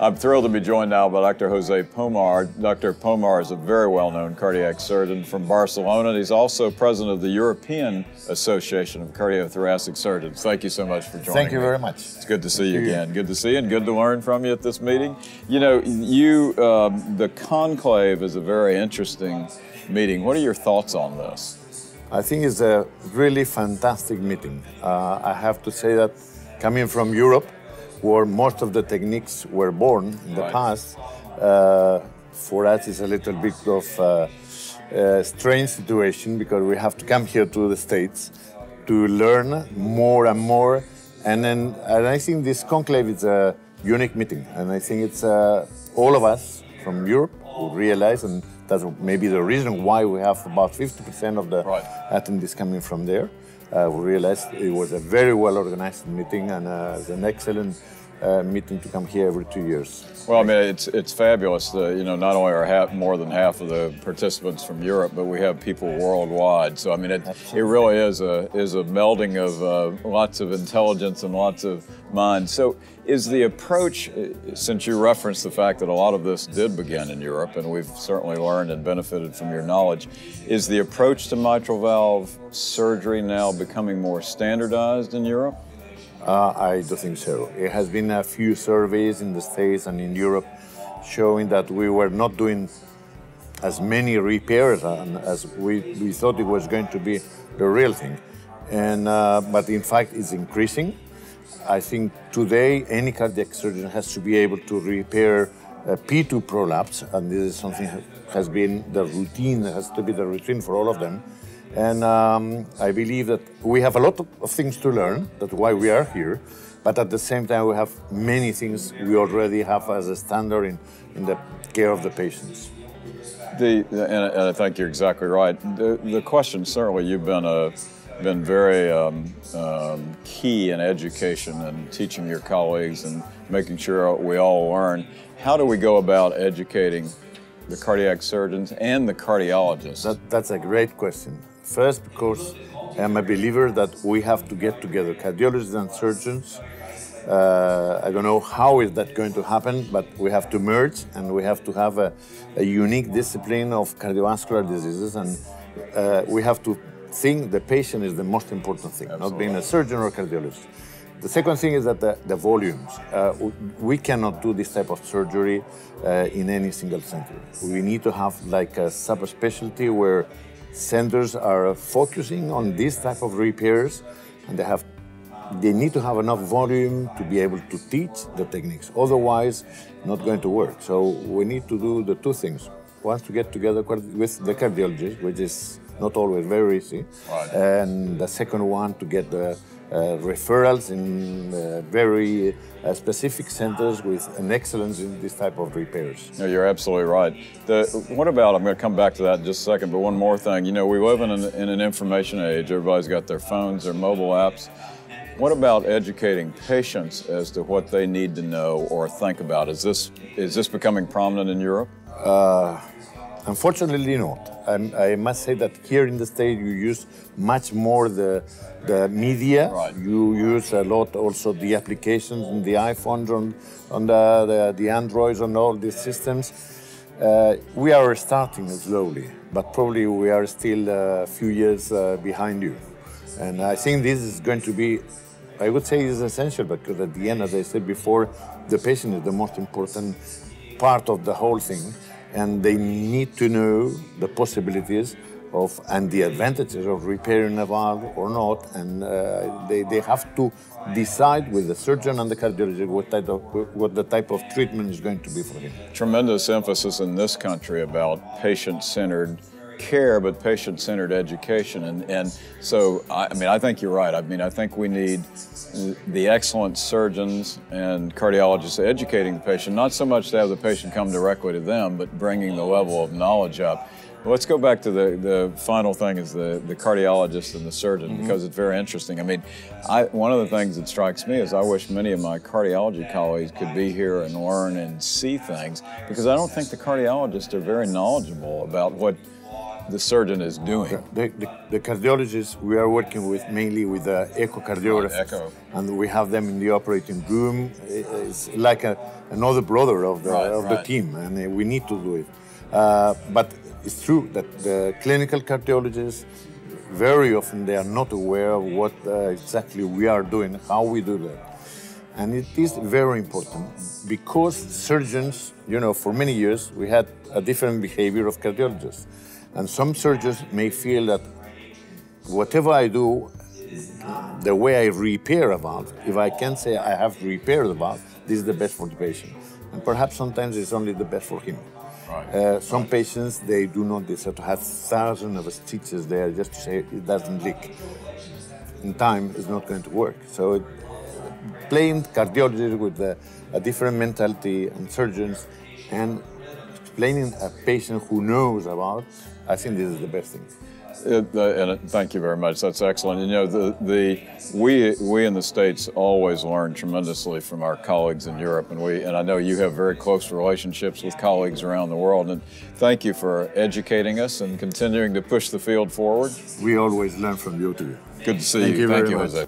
I'm thrilled to be joined now by Dr. Jose Pomar. Dr. Pomar is a very well-known cardiac surgeon from Barcelona. He's also president of the European Association of Cardiothoracic Surgeons. Thank you so much for joining us. Thank you me. very much. It's good to see you again. Good to see you and good to learn from you at this meeting. You know, you, um, the conclave is a very interesting meeting. What are your thoughts on this? I think it's a really fantastic meeting. Uh, I have to say that coming from Europe, where most of the techniques were born in the Right. past, uh, for us it's a little bit of a, a strange situation because we have to come here to the States to learn more and more. And then, and I think this conclave is a unique meeting, and I think it's uh, all of us from Europe who realize, and that's maybe the reason why we have about 50% of the Right. attendees coming from there. Uh, we realized it was a very well organized meeting and uh, an excellent uh, meeting to come here every two years. Well, I mean, it's it's fabulous. The, you know, not only are half, more than half of the participants from Europe, but we have people worldwide. So, I mean, it, it really is a is a melding of uh, lots of intelligence and lots of minds. So, is the approach, uh, since you referenced the fact that a lot of this did begin in Europe, and we've certainly learned and benefited from your knowledge, is the approach to mitral valve surgery now becoming more standardized in Europe? Uh, I don't think so. It has been a few surveys in the States and in Europe showing that we were not doing as many repairs as we, we thought it was going to be the real thing. And, uh, but in fact, it's increasing. I think today any cardiac surgeon has to be able to repair a P2 prolapse, and this is something has been the routine, has to be the routine for all of them. And um, I believe that we have a lot of, things to learn. That's why we are here. But at the same time, we have many things we already have as a standard in, in the care of the patients. The, and and I think you're exactly right. The, the question, certainly, you've been a been very um, um, key in education and teaching your colleagues and making sure we all learn. How do we go about educating the cardiac surgeons and the cardiologists? That, that's a great question. First, because I'm a believer that we have to get together, cardiologists and surgeons. Uh, I don't know how is that going to happen, but we have to merge and we have to have a, a unique discipline of cardiovascular diseases, and uh, we have to think the patient is the most important thing, not being a surgeon or cardiologist. The second thing is that the, the volumes. Uh, we cannot do this type of surgery uh, in any single center. We need to have like a subspecialty where centers are focusing on this type of repairs and they have they need to have enough volume to be able to teach the techniques. Otherwise, not going to work. So we need to do the two things. One, to get together with the cardiologist, which is not always very easy. Right. And the second one, to get the uh, referrals in uh, very uh, specific centers with an excellence in this type of repairs. No, you're absolutely right. The, what about, I'm going to come back to that in just a second, but one more thing. You know, we live in an, in an information age. Everybody's got their phones, their mobile apps. What about educating patients as to what they need to know or think about? Is this, is this becoming prominent in Europe? Unfortunately, not. And I must say that here in the States, you use much more the, the media. Right. You use a lot also the applications and the iPhones on, on the, the, the Androids on all these systems. Uh, we are starting slowly, but probably we are still a few years uh, behind you. And I think this is going to be, I would say, is essential because at the end, as I said before, the patient is the most important part of the whole thing, and they need to know the possibilities of and the advantages of repairing a valve or not, and uh, they, they have to decide with the surgeon and the cardiologist what type of what the type of treatment is going to be for him. Tremendous emphasis in this country about patient-centered care, but patient-centered education. And, and so, I, I mean, I think you're right. I mean, I think we need the excellent surgeons and cardiologists educating the patient, not so much to have the patient come directly to them, but bringing the level of knowledge up. Let's go back to the, the final thing is the, the cardiologist and the surgeon mm-hmm. because it's very interesting. I mean, I, one of the things that strikes me is I wish many of my cardiology colleagues could be here and learn and see things because I don't think the cardiologists are very knowledgeable about what the surgeon is doing. The, the, the cardiologists we are working with mainly with the echocardiographers, Echo. and we have them in the operating room. It's like a, another brother of the Right, of the team, and uh, we need to do it. Uh, but it's true that the clinical cardiologists very often they are not aware of what uh, exactly we are doing, how we do that. And it is very important because surgeons, you know, for many years we had a different behavior of cardiologists. And some surgeons may feel that whatever I do, the way I repair a valve, if I can say I have repaired the valve, this is the best for the patient. And perhaps sometimes it's only the best for him. Right. Uh, some patients, they do not deserve to have thousands of stitches there just to say it doesn't leak. In time, it's not going to work. So, it, playing cardiologists with a, a different mentality and surgeons and explaining a patient who knows about, I think this is the best thing. It, uh, and it- thank you very much. That's excellent. You know, the, the we we in the states always learn tremendously from our colleagues in Europe, and we and I know you have very close relationships with colleagues around the world. And thank you for educating us and continuing to push the field forward. We always learn from you too. Good to see Thank you. you thank very you, much. Jose.